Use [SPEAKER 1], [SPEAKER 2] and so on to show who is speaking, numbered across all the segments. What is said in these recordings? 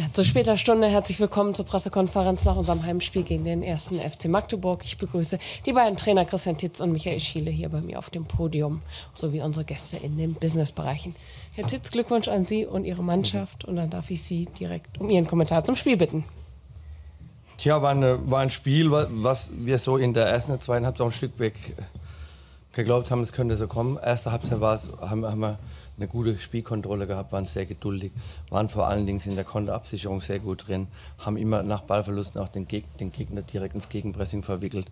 [SPEAKER 1] Ja, zu später Stunde herzlich willkommen zur Pressekonferenz nach unserem Heimspiel gegen den ersten FC Magdeburg. Ich begrüße die beiden Trainer Christian Titz und Michael Schiele hier bei mir auf dem Podium, sowie unsere Gäste in den Businessbereichen. Herr Titz, Glückwunsch an Sie und Ihre Mannschaft und dann darf ich Sie direkt um Ihren Kommentar zum Spiel bitten.
[SPEAKER 2] Tja, war, eine, war ein Spiel, was wir so in der ersten zweiten Halbzeit ein Stück weg geglaubt haben, es könnte so kommen. Erste Halbzeit war es, haben, haben wir eine gute Spielkontrolle gehabt, waren sehr geduldig, waren vor allen Dingen in der Konterabsicherung sehr gut drin, haben immer nach Ballverlusten auch den, Geg den Gegner direkt ins Gegenpressing verwickelt.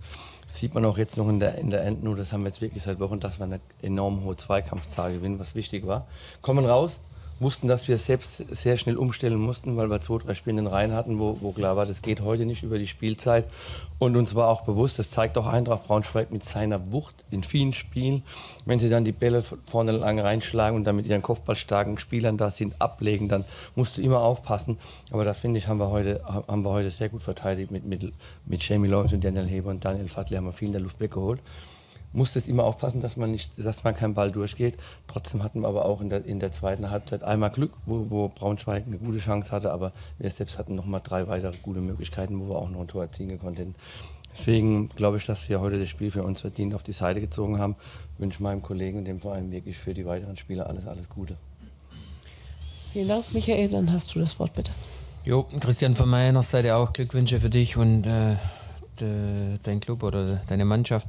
[SPEAKER 2] Das sieht man auch jetzt noch in der, in der Endnote, das haben wir jetzt wirklich seit Wochen, dass wir eine enorm hohe Zweikampfzahl gewinnen, was wichtig war. Kommen raus, wussten, dass wir selbst sehr schnell umstellen mussten, weil wir zwei, drei Spiele in Reihen hatten, wo, wo klar war, das geht heute nicht über die Spielzeit. Und uns war auch bewusst, das zeigt auch Eintracht Braunschweig mit seiner Wucht in vielen Spielen, wenn sie dann die Bälle vorne lang reinschlagen und dann mit ihren kopfballstarken Spielern da sind, ablegen, dann musst du immer aufpassen. Aber das finde ich, haben wir heute, haben wir heute sehr gut verteidigt mit, mit, mit Jamie Lawrence und Daniel Heber und Daniel Fadli haben wir viel in der Luft weggeholt musstest immer aufpassen, dass man nicht, dass man kein Ball durchgeht. Trotzdem hatten wir aber auch in der, in der zweiten Halbzeit einmal Glück, wo, wo Braunschweig eine gute Chance hatte, aber wir selbst hatten noch mal drei weitere gute Möglichkeiten, wo wir auch noch ein Tor erzielen konnten. Deswegen glaube ich, dass wir heute das Spiel für uns verdient auf die Seite gezogen haben. Ich wünsche meinem Kollegen und dem Verein wirklich für die weiteren Spiele alles, alles Gute.
[SPEAKER 1] Vielen Dank, Michael. Dann hast du das Wort bitte.
[SPEAKER 3] Jo, Christian, von meiner Seite auch Glückwünsche für dich und äh, de, dein Club oder deine Mannschaft.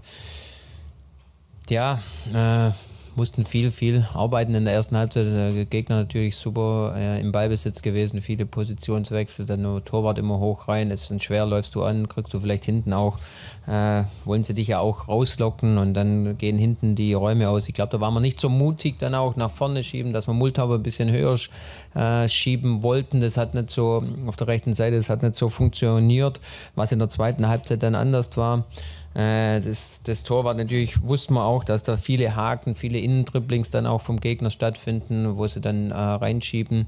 [SPEAKER 3] Ja, äh, mussten viel, viel arbeiten in der ersten Halbzeit. Der Gegner natürlich super äh, im Ballbesitz gewesen, viele Positionswechsel, dann nur Torwart immer hoch rein. Es ist schwer, läufst du an, kriegst du vielleicht hinten auch, äh, wollen sie dich ja auch rauslocken und dann gehen hinten die Räume aus. Ich glaube, da waren wir nicht so mutig, dann auch nach vorne schieben, dass wir Multauber ein bisschen höher äh, schieben wollten. Das hat nicht so auf der rechten Seite, das hat nicht so funktioniert, was in der zweiten Halbzeit dann anders war. Äh, das, das Tor war natürlich, wussten wir auch, dass da viele Haken, viele Innendribblings dann auch vom Gegner stattfinden, wo sie dann äh, reinschieben.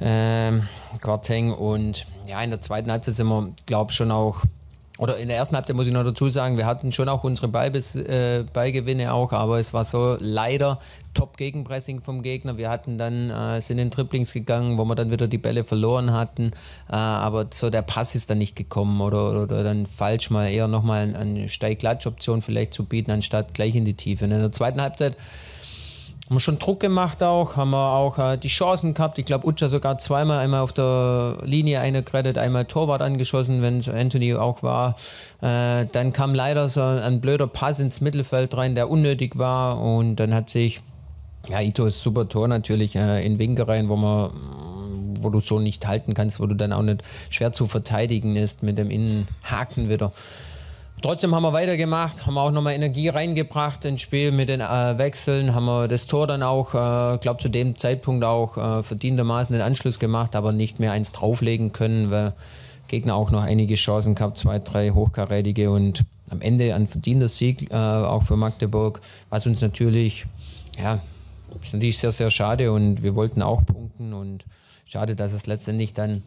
[SPEAKER 3] Ähm, Quarteng und ja, in der zweiten Halbzeit sind wir, glaube ich, schon auch oder in der ersten Halbzeit muss ich noch dazu sagen, wir hatten schon auch unsere Ballbes äh, Ballgewinne auch, aber es war so leider Top-Gegenpressing vom Gegner. Wir hatten dann, äh, sind in Triplings gegangen, wo wir dann wieder die Bälle verloren hatten, äh, aber so der Pass ist dann nicht gekommen oder, oder dann falsch mal eher nochmal eine Steig-Klatsch-Option vielleicht zu bieten, anstatt gleich in die Tiefe. Und in der zweiten Halbzeit haben wir schon Druck gemacht auch, haben wir auch äh, die Chancen gehabt. Ich glaube, Utscha sogar zweimal, einmal auf der Linie eine gerettet, einmal Torwart angeschossen, wenn es Anthony auch war. Äh, dann kam leider so ein blöder Pass ins Mittelfeld rein, der unnötig war und dann hat sich, ja, Ito ist super Tor natürlich, äh, in Winkel rein, wo man wo du so nicht halten kannst, wo du dann auch nicht schwer zu verteidigen ist mit dem Innenhaken wieder. Trotzdem haben wir weitergemacht, haben auch nochmal Energie reingebracht ins Spiel mit den äh, Wechseln, haben wir das Tor dann auch, äh, glaube zu dem Zeitpunkt auch äh, verdientermaßen den Anschluss gemacht, aber nicht mehr eins drauflegen können, weil Gegner auch noch einige Chancen gehabt, zwei, drei hochkarätige und am Ende ein verdienter Sieg äh, auch für Magdeburg, was uns natürlich, ja, ist natürlich sehr, sehr schade und wir wollten auch punkten und schade, dass es letztendlich dann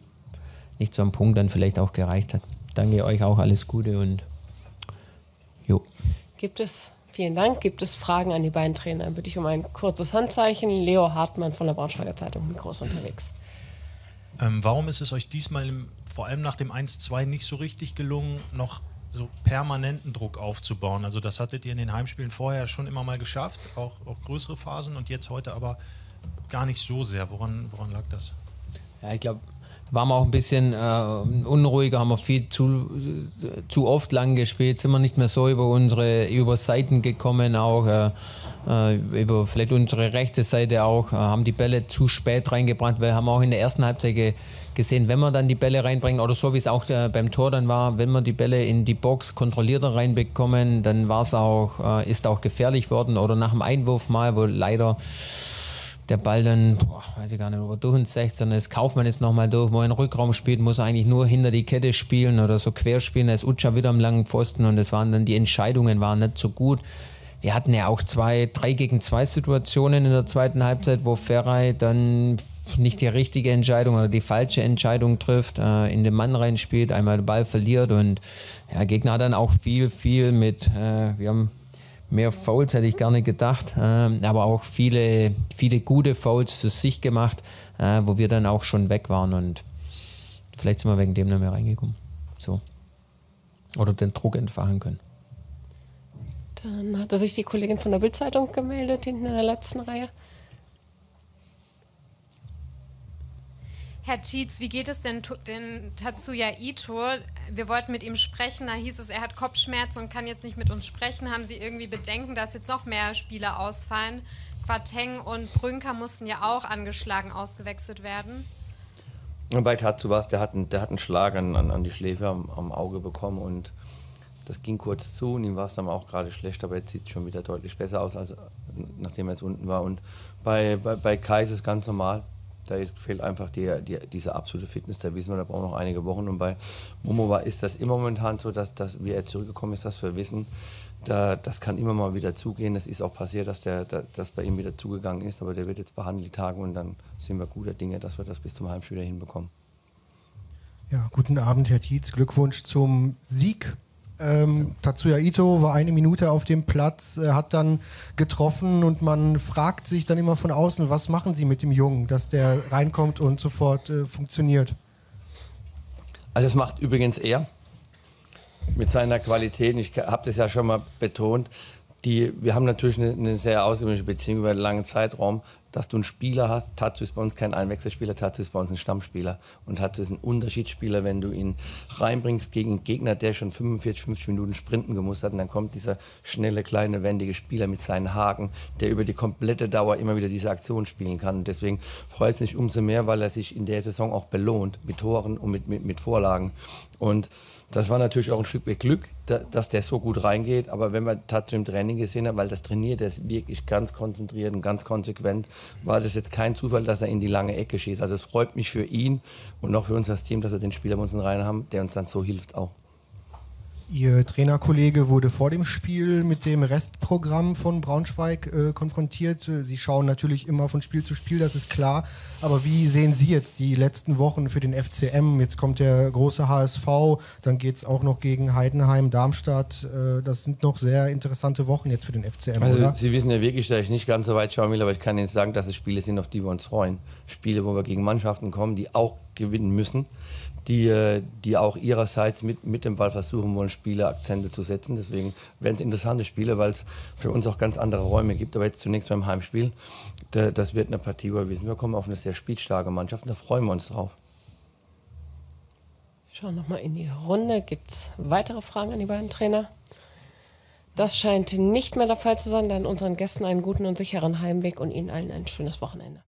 [SPEAKER 3] nicht zu einem Punkt dann vielleicht auch gereicht hat. Danke euch auch, alles Gute und.
[SPEAKER 1] Gibt es, vielen Dank, gibt es Fragen an die beiden Trainer? Dann bitte ich um ein kurzes Handzeichen. Leo Hartmann von der Braunschweiger Zeitung, Mikros unterwegs.
[SPEAKER 4] Ähm, warum ist es euch diesmal im, vor allem nach dem 1-2 nicht so richtig gelungen, noch so permanenten Druck aufzubauen? Also das hattet ihr in den Heimspielen vorher schon immer mal geschafft, auch, auch größere Phasen und jetzt heute aber gar nicht so sehr. Woran, woran lag das?
[SPEAKER 3] Ja, ich glaube, waren wir auch ein bisschen äh, unruhiger, haben wir viel zu, zu oft lang gespielt, sind wir nicht mehr so über unsere über Seiten gekommen, auch äh, äh über vielleicht unsere rechte Seite auch, äh, haben die Bälle zu spät reingebracht, weil haben auch in der ersten Halbzeit ge gesehen, wenn wir dann die Bälle reinbringen, oder so wie es auch äh, beim Tor dann war, wenn wir die Bälle in die Box kontrollierter reinbekommen, dann war es auch, äh, ist auch gefährlich worden oder nach dem Einwurf mal, wo leider der Ball dann, boah, weiß ich gar nicht, ob er durch ins 16 ist. Kaufmann ist nochmal durch, wo er in Rückraum spielt, muss er eigentlich nur hinter die Kette spielen oder so quer spielen. Da ist Utscha wieder am langen Pfosten und es waren dann die Entscheidungen waren nicht so gut. Wir hatten ja auch zwei, drei gegen zwei Situationen in der zweiten Halbzeit, wo Ferrei dann nicht die richtige Entscheidung oder die falsche Entscheidung trifft, äh, in den Mann reinspielt, einmal den Ball verliert und ja, Gegner hat dann auch viel, viel mit, äh, wir haben mehr Fouls hätte ich gar nicht gedacht, ähm, aber auch viele, viele gute Fouls für sich gemacht, äh, wo wir dann auch schon weg waren. Und vielleicht sind wir wegen dem nicht mehr reingekommen. So. Oder den Druck entfachen können.
[SPEAKER 1] Dann hatte sich die Kollegin von der Bildzeitung gemeldet, hinten in der letzten Reihe.
[SPEAKER 5] Herr Tietz, wie geht es denn den Tatsuya Ito? Wir wollten mit ihm sprechen, da hieß es, er hat Kopfschmerzen und kann jetzt nicht mit uns sprechen. Haben Sie irgendwie Bedenken, dass jetzt noch mehr Spieler ausfallen? Quateng und Brünker mussten ja auch angeschlagen ausgewechselt werden.
[SPEAKER 2] Bei Tatsu war es, der hat einen, der hat einen Schlag an, an, an die Schläfe am, am, Auge bekommen und das ging kurz zu und ihm war es dann auch gerade schlecht, aber jetzt sieht es schon wieder deutlich besser aus, als nachdem er jetzt unten war. Und bei, bei, bei Kai ist es ganz normal da fehlt einfach die, die, diese absolute Fitness. Da wissen wir, da brauchen wir noch einige Wochen. Und bei Momova ist das immer momentan so, dass, dass wie er zurückgekommen ist, dass wir wissen, da, das kann immer mal wieder zugehen. Das ist auch passiert, dass, der, da, dass bei ihm wieder zugegangen ist. Aber der wird jetzt behandelt die Tage und dann sind wir guter Dinge, dass wir das bis zum Heimspiel hinbekommen.
[SPEAKER 6] Ja, guten Abend, Herr Tietz. Glückwunsch zum Sieg ähm, Tatsuya Ito war eine Minute auf dem Platz, äh, hat dann getroffen und man fragt sich dann immer von außen, was machen sie mit dem Jungen, dass der reinkommt und sofort äh, funktioniert.
[SPEAKER 2] Also es macht übrigens er mit seiner Qualität. Ich habe das ja schon mal betont. Die, wir haben natürlich eine, eine sehr ausgewöhnliche Beziehung über einen langen Zeitraum dass du einen Spieler hast. Tatsu ist bei uns kein Einwechselspieler, Tatsu ist bei uns ein Stammspieler. Und Tatsu ist ein Unterschiedsspieler, wenn du ihn reinbringst gegen einen Gegner, der schon 45, 50 Minuten sprinten gemusst hat. Und dann kommt dieser schnelle, kleine, wendige Spieler mit seinen Haken, der über die komplette Dauer immer wieder diese Aktion spielen kann. Und deswegen freut es mich umso mehr, weil er sich in der Saison auch belohnt mit Toren und mit, mit, mit Vorlagen. Und das war natürlich auch ein Stück weit Glück, dass der so gut reingeht. Aber wenn man tatsächlich im Training gesehen hat, weil das trainiert, der ist wirklich ganz konzentriert und ganz konsequent, war es jetzt kein Zufall, dass er in die lange Ecke schießt. Also es freut mich für ihn und auch für uns als Team, dass wir den Spieler bei uns rein haben, der uns dann so hilft auch.
[SPEAKER 6] Ihr Trainerkollege wurde vor dem Spiel mit dem Restprogramm von Braunschweig äh, konfrontiert. Sie schauen natürlich immer von Spiel zu Spiel, das ist klar. Aber wie sehen Sie jetzt die letzten Wochen für den FCM? Jetzt kommt der große HSV, dann geht es auch noch gegen Heidenheim, Darmstadt. Äh, das sind noch sehr interessante Wochen jetzt für den FCM.
[SPEAKER 2] Also oder? Sie wissen ja wirklich, dass ich nicht ganz so weit schauen will, aber ich kann Ihnen sagen, dass es Spiele sind, auf die wir uns freuen. Spiele, wo wir gegen Mannschaften kommen, die auch gewinnen müssen die, äh, die auch ihrerseits mit, mit dem Ball versuchen wollen, Spiele, Akzente zu setzen. Deswegen werden es interessante Spiele, weil es für uns auch ganz andere Räume gibt. Aber jetzt zunächst beim Heimspiel, da, das wird eine Partie, wissen, wir kommen auf eine sehr spielstarke Mannschaft und da freuen wir uns drauf.
[SPEAKER 1] Schauen nochmal in die Runde. Gibt es weitere Fragen an die beiden Trainer? Das scheint nicht mehr der Fall zu sein. Dann unseren Gästen einen guten und sicheren Heimweg und Ihnen allen ein schönes Wochenende.